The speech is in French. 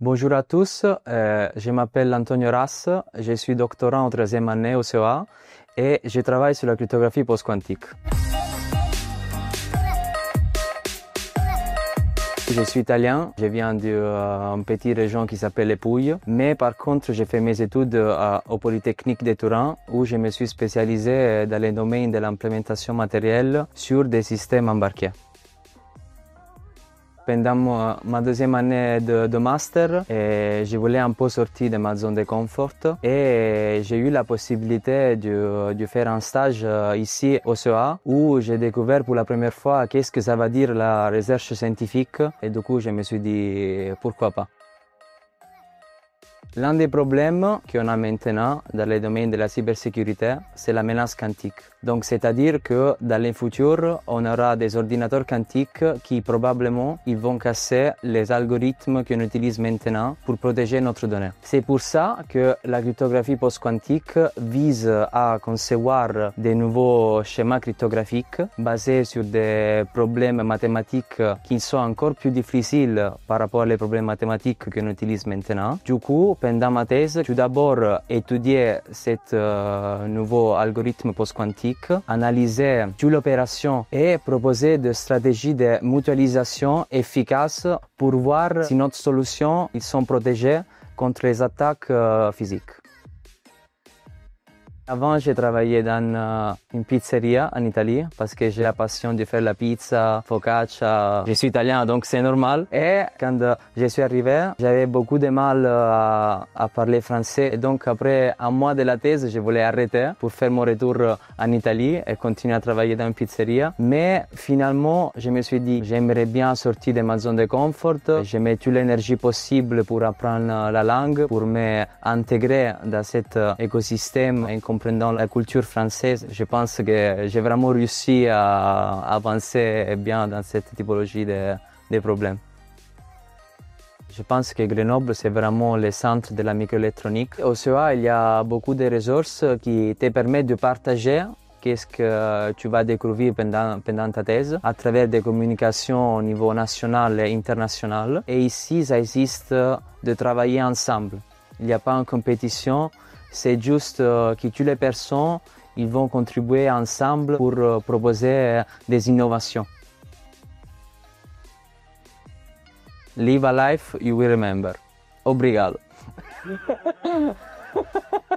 Bonjour à tous, euh, je m'appelle Antonio Ras, je suis doctorant en troisième année au CEA et je travaille sur la cryptographie post-quantique. Je suis italien, je viens d'une petite région qui s'appelle les Pouilles, mais par contre j'ai fait mes études euh, au Polytechnique de Turin où je me suis spécialisé dans les domaines de l'implémentation matérielle sur des systèmes embarqués. Pendant ma deuxième année de, master, je voulais un peu sortir de ma zone de confort et j'ai eu la possibilité de, de, faire un stage euh, ici au CEA où j'ai découvert pour la première fois qu'est-ce que ça veut dire la recherche scientifique et du coup je me suis dit pourquoi pas. L'un des problèmes qu'on a maintenant dans le domaine de la cybersécurité, c'est la menace quantique. Donc, c'est-à-dire que dans le futur, on aura des ordinateurs quantiques qui probablement ils vont casser les algorithmes qu'on utilise maintenant pour protéger notre donnée. C'est pour ça que la cryptographie post-quantique vise à concevoir des nouveaux schémas cryptographiques basés sur des problèmes mathématiques qui sont encore plus difficiles par rapport aux problèmes mathématiques qu'on utilise maintenant. Du coup, pendant ma thèse, j'ai d'abord étudié ce euh, nouveau algorithme post-quantique, analysé toute l'opération et proposé des stratégies de mutualisation efficaces pour voir si notre solution ils sont protégées contre les attaques euh, physiques. Avant, j'ai travaillé dans euh, une pizzeria en Italie parce que j'ai la passion de faire la pizza, focaccia. Je suis italien, donc c'est normal. Et quand euh, je suis arrivé, j'avais beaucoup de mal euh, à, parler français. Et donc, après un mois de la thèse, je voulais arrêter pour faire mon retour en Italie et continuer à travailler dans une pizzeria. Mais finalement, je me suis dit, j'aimerais bien sortir de ma zone de confort. Je mets toute l'énergie possible pour apprendre la langue, pour m'intégrer dans cet écosystème et comprenant la culture française, je pense que j'ai vraiment réussi à avancer bien dans cette typologie de, problèmes. Je pense que Grenoble, c'est vraiment le centre de la microélectronique. Au CEA, il y a beaucoup de ressources qui te permettent de partager qu'est-ce que tu vas découvrir pendant, pendant ta thèse à travers des communications au niveau national et international. Et ici, ça existe de travailler ensemble. Il n'y a pas une compétition, c'est juste euh, que toutes les personnes ils vont contribuer ensemble pour euh, proposer euh, des innovations. Live a life you will remember. Obrigado.